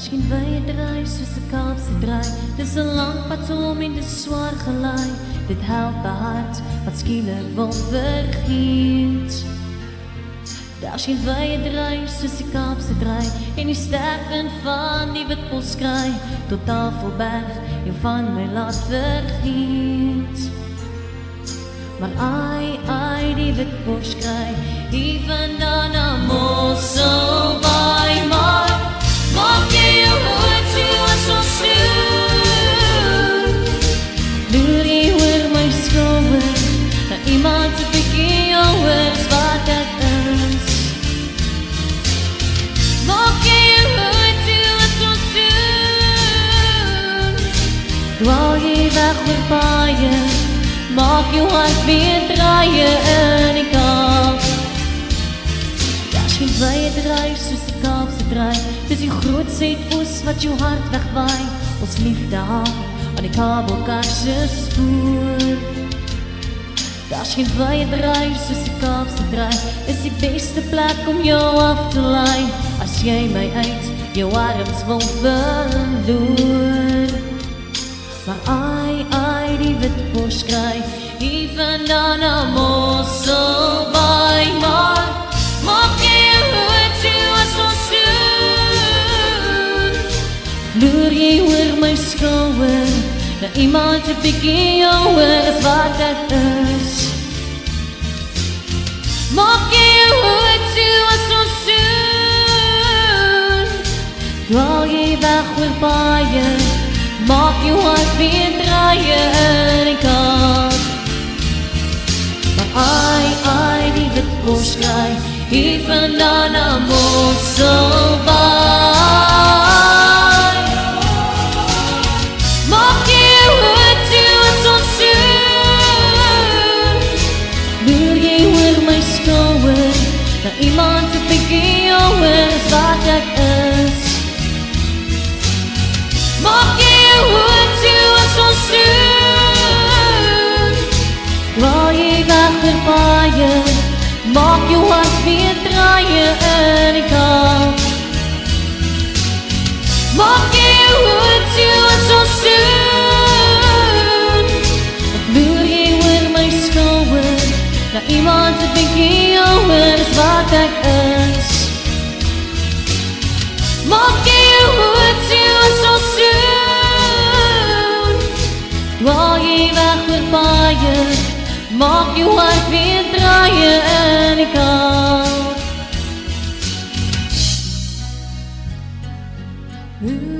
Geen wye draai soos 'n Kaapse draai. Dis 'n lang pad om en dis swaar gelei. Dit help hard wat skielik wil vergeet. Daar's geen wye draai soos 'n Kaapse draai. En die sterkte van die wit bos skry tot Tafelberg jou van my laat vergeet. Maar ai ai die wit bos skry, even dan na Mossel Dwaal jy weg oor paaie, maak jou hart weer draaie in die Kaap. Daar's geen wye draai soos die Kaapse draai. Dis die groot Suidoos wat jou hart wegwaai. Ons liefde hang aan die kabelkar se spoor. Daar's geen wye draai soos die Kaapse draai. Dis die beste plek om jou af te lei as jy my uit jou arms wil verloor. Maar ai ai die wit bos kry Even dan a mossel by maar Maak jy jou hoed toe as ons soen Vloer jy oor my skouwer Na iemand een bykie jouwer as wat ek is. Maak jy jou hoed toe as ons soen Dwaal jy weg oor paaie Maak jou hart weer draaie in die kaart. Maar ai, ai, die wit bos kry Hier vandaan na Mosselbaai Maak jou toe as ons soen. Loer jy oor my skouwer Na iemand te bykie jouwer as wat ek is Hart weer draaie in die kamp Maak jy hoed toe as ons soen? Of loer jy oor my skouwer Na iemand te bykie jouwer as wat ek is. Maak jy hoed toe as ons soen? Dwaal jy weg oor paaie? Maak jou hart weer draaie in gold. Ooh.